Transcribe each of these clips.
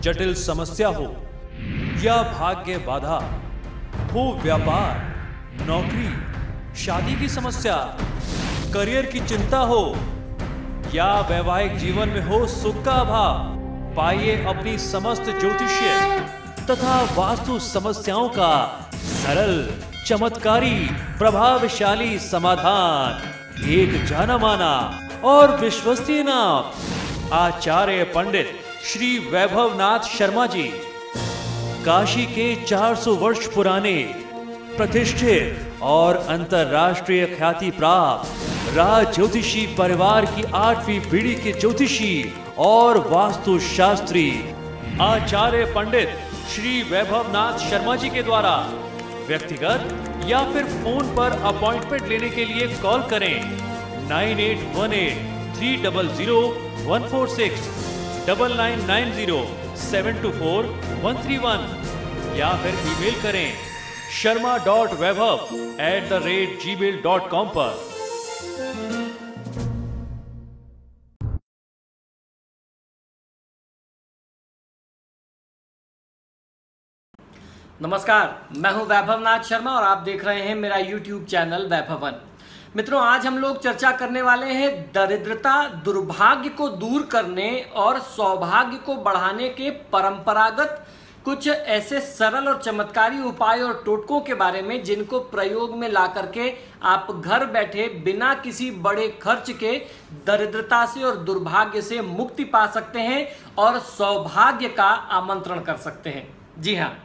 जटिल समस्या हो, या भाग्य बाधा हो, व्यापार, नौकरी, शादी की समस्या, करियर की चिंता हो, या वैवाहिक जीवन में हो सुख का अभाव, पाइए अपनी समस्त ज्योतिष्य तथा वास्तु समस्याओं का सरल, चमत्कारी, प्रभावशाली समाधान। एक जाना माना और विश्वसनीय नाम, आचार्य पंडित श्री वैभवनाथ शर्मा जी। काशी के 400 वर्ष पुराने, प्रतिष्ठित और अंतरराष्ट्रीय ख्याति प्राप्त राज ज्योतिषी परिवार की आठवीं पीढ़ी के ज्योतिषी और वास्तु शास्त्री आचार्य पंडित श्री वैभवनाथ शर्मा जी के द्वारा व्यक्तिगत या फिर फ़ोन पर अपॉइंटमेंट लेने के लिए कॉल करें। Nine eight one eight three double zero one four six. Double nine nine zero seven two four one three one या फिर ईमेल करें Sharma dot Vaibhav at the rate gmail dot com पर। नमस्कार, मैं हूँ वैभव नाथ शर्मा और आप देख रहे हैं मेरा यूट्यूब चैनल वैभवन। मित्रों, आज हम लोग चर्चा करने वाले हैं दरिद्रता दुर्भाग्य को दूर करने और सौभाग्य को बढ़ाने के परंपरागत कुछ ऐसे सरल और चमत्कारी उपाय और टोटकों के बारे में, जिनको प्रयोग में ला करके आप घर बैठे बिना किसी बड़े खर्च के दरिद्रता से और दुर्भाग्य से मुक्ति पा सकते हैं और सौभाग्य का आमंत्रण कर सकते हैं। जी हाँ।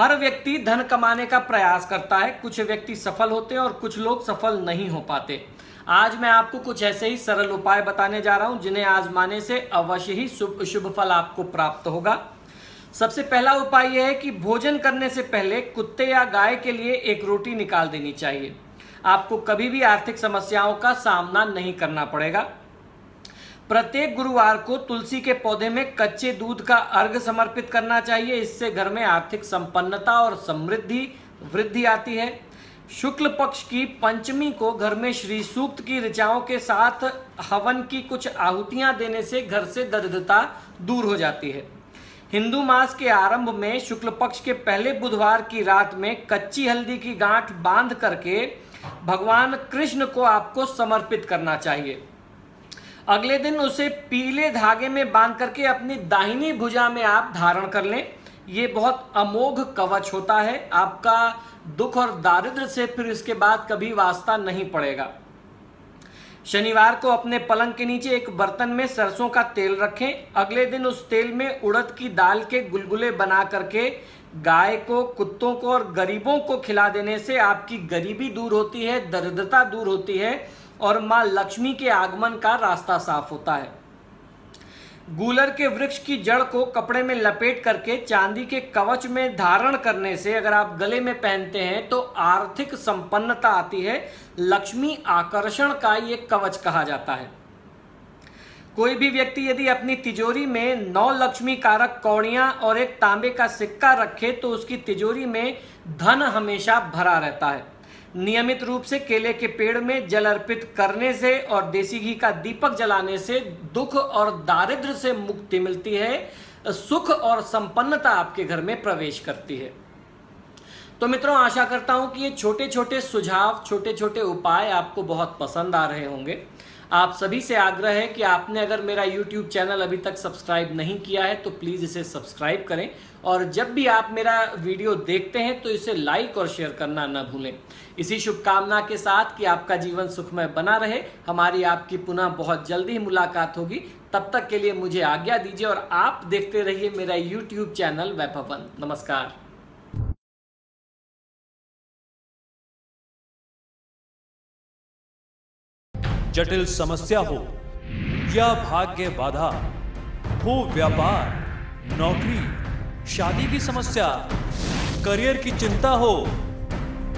हर व्यक्ति धन कमाने का प्रयास करता है। कुछ व्यक्ति सफल होते हैं और कुछ लोग सफल नहीं हो पाते। आज मैं आपको कुछ ऐसे ही सरल उपाय बताने जा रहा हूँ, जिन्हें आजमाने से अवश्य ही शुभ शुभ फल आपको प्राप्त होगा। सबसे पहला उपाय यह है कि भोजन करने से पहले कुत्ते या गाय के लिए एक रोटी निकाल देनी चाहिए। आपको कभी भी आर्थिक समस्याओं का सामना नहीं करना पड़ेगा। प्रत्येक गुरुवार को तुलसी के पौधे में कच्चे दूध का अर्घ समर्पित करना चाहिए। इससे घर में आर्थिक संपन्नता और समृद्धि, वृद्धि आती है। शुक्ल पक्ष की पंचमी को घर में श्री सूक्त की ऋचाओं के साथ हवन की कुछ आहुतियाँ देने से घर से दरिद्रता दूर हो जाती है। हिंदू मास के आरंभ में शुक्ल पक्ष के पहले बुधवार की रात में कच्ची हल्दी की गांठ बाँध करके भगवान कृष्ण को आपको समर्पित करना चाहिए। अगले दिन उसे पीले धागे में बाँध करके अपनी दाहिनी भुजा में आप धारण कर लें। ये बहुत अमोघ कवच होता है। आपका दुख और दारिद्र से फिर इसके बाद कभी वास्ता नहीं पड़ेगा। शनिवार को अपने पलंग के नीचे एक बर्तन में सरसों का तेल रखें। अगले दिन उस तेल में उड़द की दाल के गुलगुले बना करके गाय को, कुत्तों को और गरीबों को खिला देने से आपकी गरीबी दूर होती है, दरिद्रता दूर होती है। और माँ लक्ष्मी के आगमन का रास्ता साफ़ होता है। गूलर के वृक्ष की जड़ को कपड़े में लपेट करके चांदी के कवच में धारण करने से अगर आप गले में पहनते हैं तो आर्थिक संपन्नता आती है। लक्ष्मी आकर्षण का ये कवच कहा जाता है। कोई भी व्यक्ति यदि अपनी तिजोरी में नौ लक्ष्मी कारक कौड़ियाँ और एक तांबे का सिक्का रखे तो उसकी तिजोरी में धन हमेशा भरा रहता है। नियमित रूप से केले के पेड़ में जल अर्पित करने से और देसी घी का दीपक जलाने से दुख और दारिद्र से मुक्ति मिलती है, सुख और संपन्नता आपके घर में प्रवेश करती है। तो मित्रों, आशा करता हूँ कि ये छोटे छोटे सुझाव छोटे छोटे उपाय आपको बहुत पसंद आ रहे होंगे। आप सभी से आग्रह है कि आपने अगर मेरा यूट्यूब चैनल अभी तक सब्सक्राइब नहीं किया है तो प्लीज़ इसे सब्सक्राइब करें। और जब भी आप मेरा वीडियो देखते हैं तो इसे लाइक और शेयर करना न भूलें। इसी शुभकामना के साथ कि आपका जीवन सुखमय बना रहे। हमारी आपकी पुनः बहुत जल्दी ही मुलाकात होगी। तब तक के लिए मुझे आज्ञा दीजिए और आप देखते रहिए मेरा यूट्यूब चैनल वैभवन नमस्कार। जटिल समस्या हो, या भाग्य बाधा, हो व्यापार, नौकरी, शादी की समस्या, करियर की चिंता हो,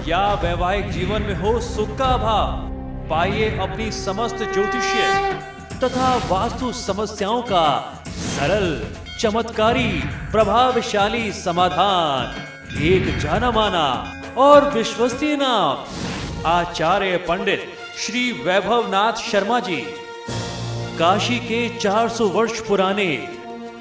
या वैवाहिक जीवन में हो सुख का अभाव, पाइए अपनी समस्त ज्योतिष्य तथा वास्तु समस्याओं का सरल, चमत्कारी, प्रभावशाली समाधान। एक जाना माना और विश्वसनीय नाम, आचार्य पंडित श्री वैभवनाथ शर्मा जी, काशी के 400 वर्ष पुराने,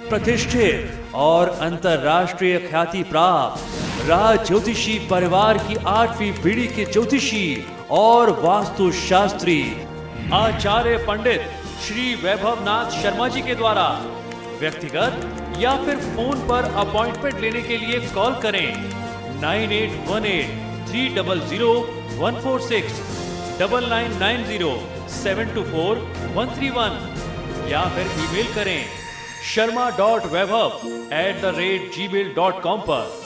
प्रतिष्ठित और अंतरराष्ट्रीय ख्याति प्राप्त राज ज्योतिषी परिवार की आठवीं पीढ़ी के ज्योतिषी और वास्तु शास्त्री आचार्य पंडित श्री वैभव नाथ शर्मा जी के द्वारा व्यक्तिगत या फिर फ़ोन पर अपॉइंटमेंट लेने के लिए कॉल करें nine eight one eight three double zero one four six double nine nine zero seven two four one three one या फिर ईमेल करें Sharma dot Vaibhav at the rate gmail dot com पर।